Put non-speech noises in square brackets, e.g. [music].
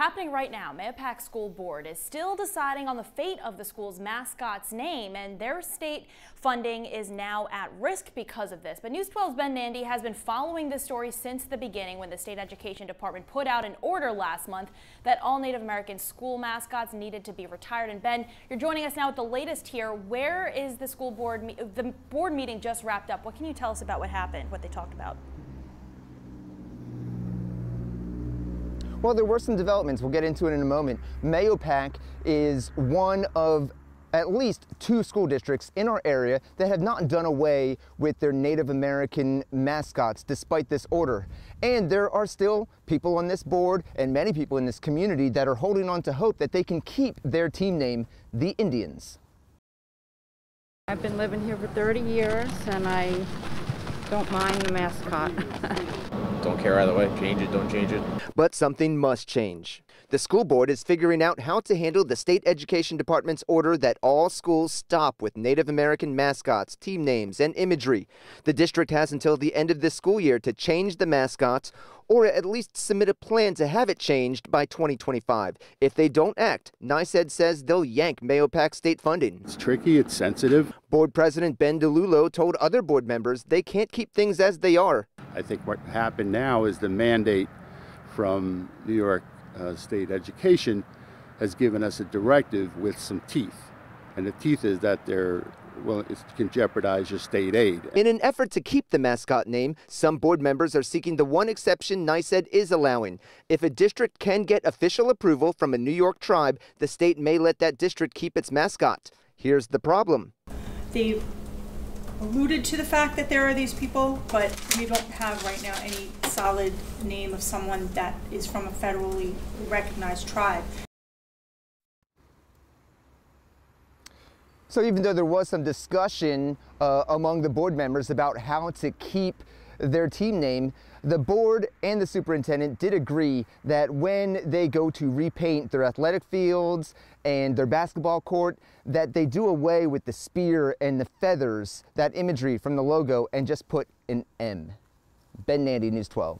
Happening right now, Mahopac School Board is still deciding on the fate of the school's mascot's name, and their state funding is now at risk because of this. But News 12's Ben Nandy has been following this story since the beginning when the state education department put out an order last month that all Native American school mascots needed to be retired. And Ben, you're joining us now with the latest here. Where is the school board? The board meeting just wrapped up. What can you tell us about what happened, what they talked about? Well, there were some developments. We'll get into it in a moment. Mahopac is one of at least two school districts in our area that have not done away with their Native American mascots despite this order. And there are still people on this board and many people in this community that are holding on to hope that they can keep their team name, the Indians. I've been living here for 30 years and I don't mind the mascot. [laughs] don't care either way. Change it, don't change it. But something must change. The school board is figuring out how to handle the state education department's order that all schools stop with Native American mascots, team names, and imagery. The district has until the end of this school year to change the mascots or at least submit a plan to have it changed by 2025. If they don't act, NYSED says they'll yank Mahopac state funding. It's tricky, it's sensitive. Board President Ben DeLulo told other board members they can't keep things as they are. I think what happened now is the mandate from New York uh, State Education has given us a directive with some teeth. And the teeth is that they're well, it can jeopardize your state aid. In an effort to keep the mascot name, some board members are seeking the one exception NYSED is allowing. If a district can get official approval from a New York tribe, the state may let that district keep its mascot. Here's the problem. They've alluded to the fact that there are these people, but we don't have right now any solid name of someone that is from a federally recognized tribe. So even though there was some discussion uh, among the board members about how to keep their team name, the board and the superintendent did agree that when they go to repaint their athletic fields and their basketball court, that they do away with the spear and the feathers, that imagery from the logo, and just put an M. Ben Nandy, News 12.